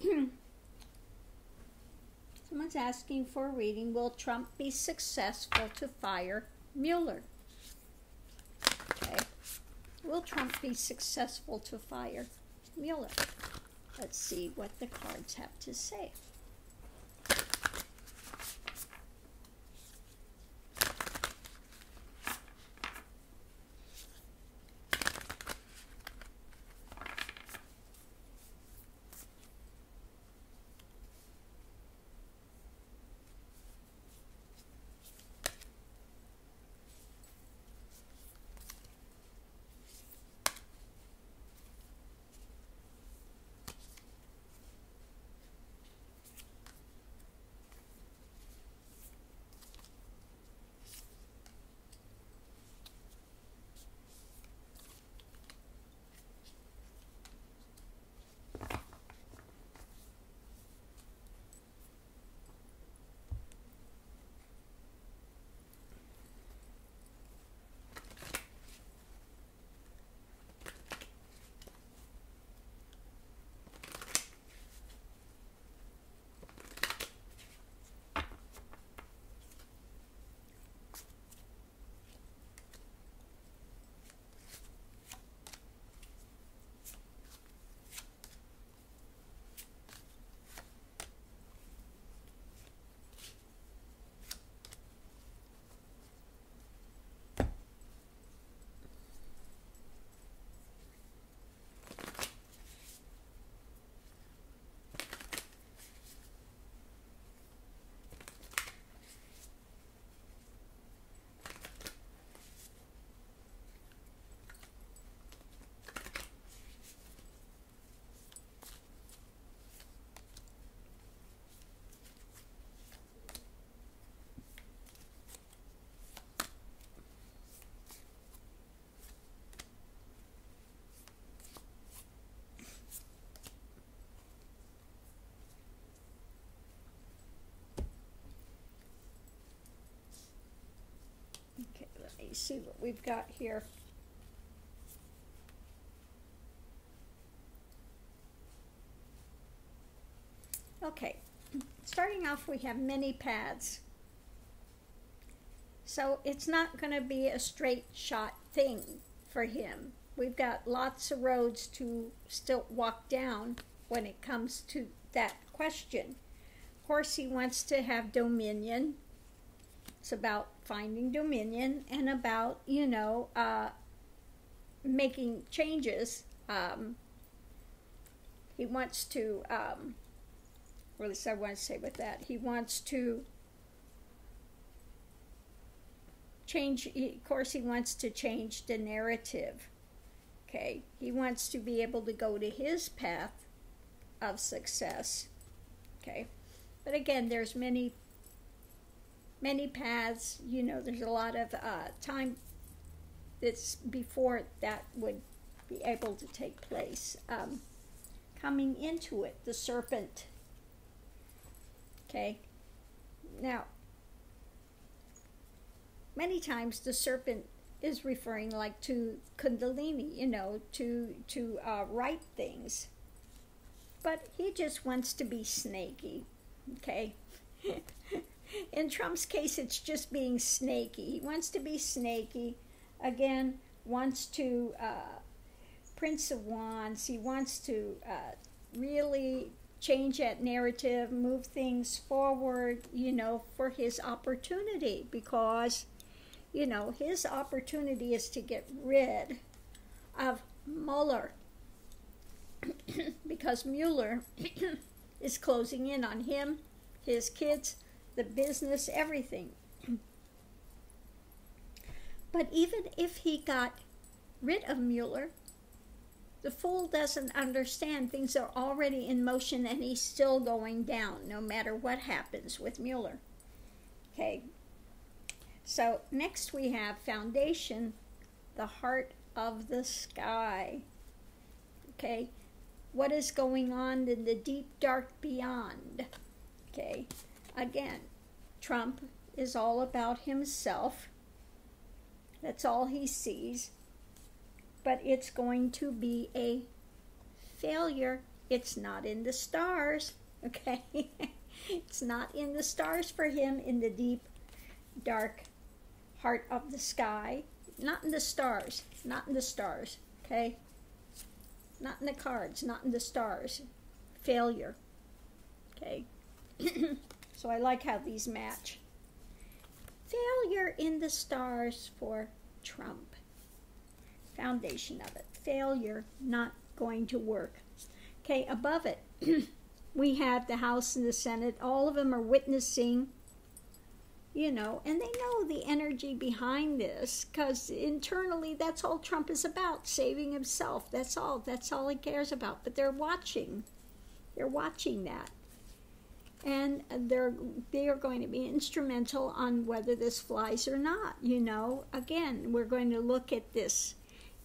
Someone's asking for a reading. Will Trump be successful to fire Mueller? Okay. Will Trump be successful to fire Mueller? Let's see what the cards have to say. See what we've got here. Okay, starting off, we have many paths. So it's not going to be a straight shot thing for him. We've got lots of roads to still walk down when it comes to that question. Of course, he wants to have dominion. It's about finding dominion and about, you know, uh, making changes. Um, he wants to, um, or at least I want to say with that, he wants to change, of course, he wants to change the narrative. Okay, he wants to be able to go to his path of success. Okay, but again, there's many many paths. You know, there's a lot of uh, time that's before that would be able to take place. Um, coming into it, the serpent. Okay. Now, many times the serpent is referring like to kundalini, you know, to to uh, things. But he just wants to be snaky. Okay. in Trump's case, it's just being snaky. He wants to be snaky. Again, wants to, uh, Prince of Wands, he wants to uh, really change that narrative, move things forward, you know, for his opportunity because, you know, his opportunity is to get rid of Mueller because Mueller is closing in on him, his kids, the business, everything. But even if he got rid of Mueller, the fool doesn't understand things are already in motion and he's still going down no matter what happens with Mueller. Okay. So next we have foundation, the heart of the sky. Okay. What is going on in the deep dark beyond? Okay. Again, Trump is all about himself. That's all he sees. But it's going to be a failure It's not in the stars, okay? it's not in the stars for him in the deep, dark heart of the sky. Not in the stars. Not in the stars, okay? Not in the cards, not in the stars. Failure, okay? so I like how these match. Failure in the stars for Trump. Foundation of it. Failure, not going to work. Okay, above it, we have the House and the Senate. All of them are witnessing, you know, and they know the energy behind this because internally that's all Trump is about saving himself. That's all. That's all he cares about. But they're watching. They're watching that and they're they are going to be instrumental on whether this flies or not you know? Again we're going to look at this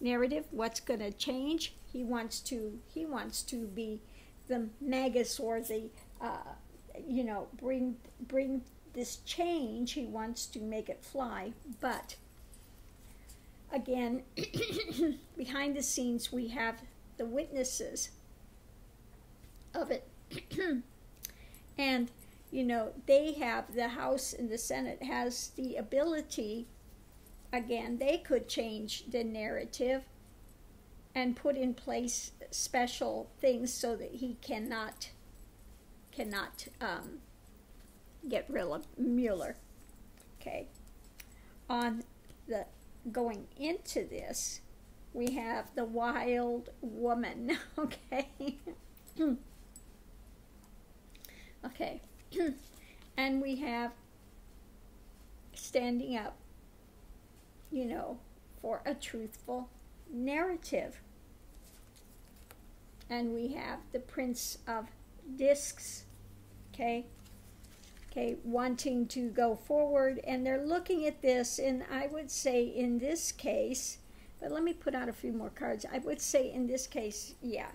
narrative what's going to change. He wants to he wants to be the magus or the uh, you know bring bring this change. He wants to make it fly. But again behind the scenes we have the witnesses of it and you know they have the house and the senate has the ability again they could change the narrative and put in place special things so that he cannot cannot um, get rid of Mueller. Okay. On the going into this, we have the wild woman. Okay. Okay. and we have standing up, you know, for a truthful narrative. And we have the Prince of Discs, okay? Okay, wanting to go forward, and they're looking at this, and I would say in this case, but let me put out a few more cards. I would say in this case, yeah,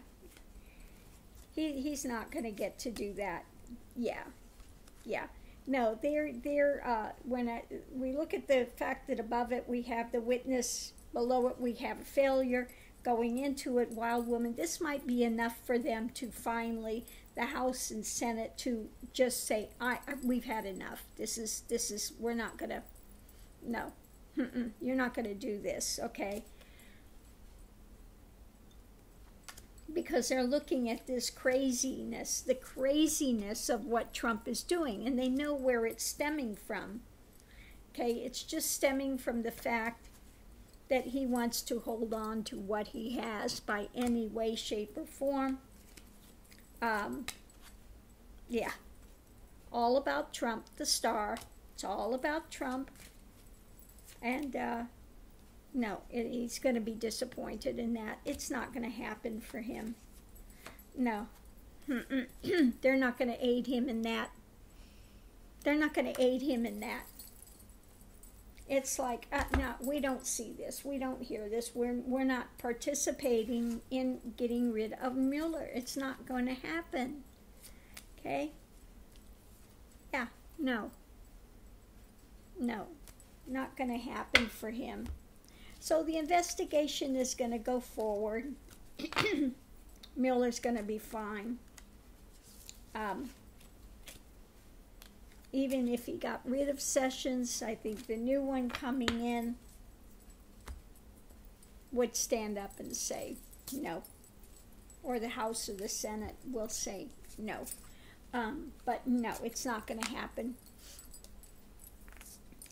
he, he's not going to get to do that yeah, yeah. No, they're they're uh, when I, we look at the fact that above it we have the witness, below it we have a failure. Going into it, wild woman. This might be enough for them to finally the House and Senate to just say, "I, we've had enough. This is this is we're not gonna, no, Mm-mm, you're not gonna do this, okay." Because they're looking at this craziness, the craziness of what Trump is doing, and they know where it's stemming from. Okay, it's just stemming from the fact that he wants to hold on to what he has by any way, shape, or form. Um, yeah, all about Trump, the star. It's all about Trump. And uh, no, it, he's going to be disappointed in that. It's not going to happen for him. No. They're not going to aid him in that. They're not going to aid him in that. It's like, uh, no, we don't see this. We don't hear this. We're, we're not participating in getting rid of Mueller. It's not going to happen. Okay? Yeah, no. No, not going to happen for him. So the investigation is going to go forward. Mueller's going to be fine. Um, even if he got rid of Sessions, I think the new one coming in would stand up and say no. Or the House or the Senate will say no. Um, but no, it's not going to happen.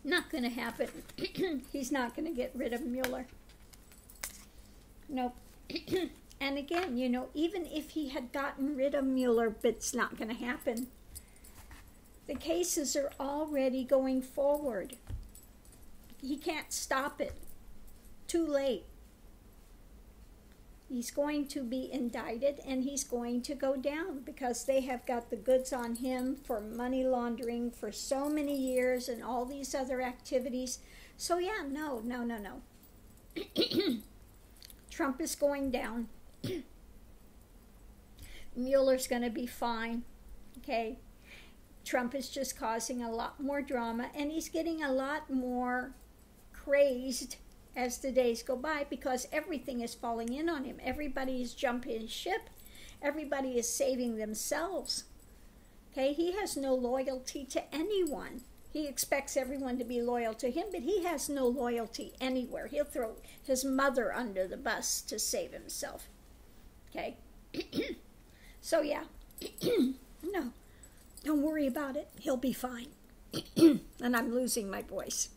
Not going to happen. He's not going to get rid of Mueller. Nope. and again, you know, even if he had gotten rid of Mueller, but it's not going to happen. The cases are already going forward. He can't stop it. Too late he's going to be indicted and he's going to go down because they have got the goods on him for money laundering for so many years and all these other activities. So, yeah, no, no, no, no. Trump is going down. Mueller's going to be fine. Okay. Trump is just causing a lot more drama and he's getting a lot more crazed as the days go by because everything is falling in on him. Everybody is jumping ship everybody is saving themselves. Okay, he has no loyalty to anyone. He expects everyone to be loyal to him, but he has no loyalty anywhere. He'll throw his mother under the bus to save himself. Okay? so, yeah. no, don't worry about it. He'll be fine. and I'm losing my voice.